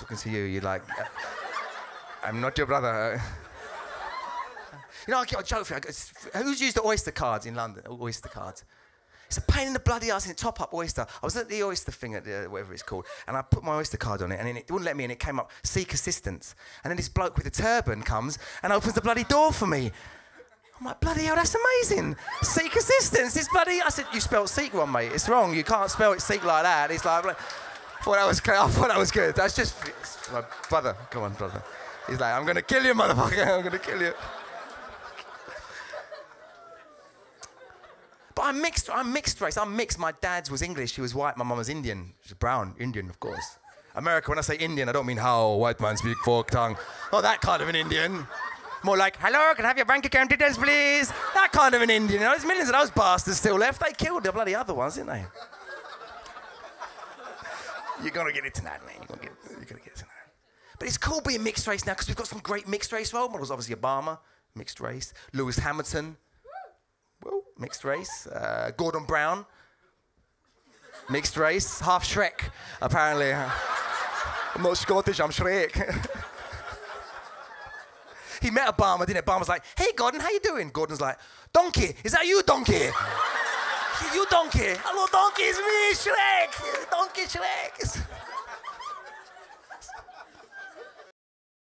talking to you. You're like, uh, I'm not your brother. You know, I'll get a joke for you. Who's used the Oyster cards in London? Oyster cards. It's a pain in the bloody ass in top up oyster. I was at the oyster thing at the, whatever it's called, and I put my oyster card on it, and then it wouldn't let me, and it came up seek assistance. And then this bloke with a turban comes and opens the bloody door for me. I'm like, bloody hell, that's amazing. Seek assistance. It's bloody. I said, you spelled seek wrong, mate. It's wrong. You can't spell it seek like that. It's like, I thought that was, I thought that was good. That's just my brother. Come on, brother. He's like, I'm gonna kill you, motherfucker. I'm gonna kill you. But I'm mixed. I'm mixed race. I'm mixed. My dad's was English. He was white. My mum was Indian. She's brown. Indian, of course. America. When I say Indian, I don't mean how white man speak fork tongue. Not that kind of an Indian. More like, hello, can I have your bank account details, please? That kind of an Indian. You know, there's millions of those bastards still left. They killed the bloody other ones, didn't they? You're gonna get it tonight, man. You're gonna get, you're gonna get it tonight. But it's cool being mixed race now because we've got some great mixed race role models. Obviously, Obama, mixed race. Lewis Hamilton, well, mixed race. Uh, Gordon Brown, mixed race. Half Shrek, apparently. I'm not Scottish, I'm Shrek. he met Obama, didn't it? Obama's like, hey, Gordon, how you doing? Gordon's like, donkey, is that you, donkey? you donkey. Hello, donkey, it's me, Shrek. Shrek.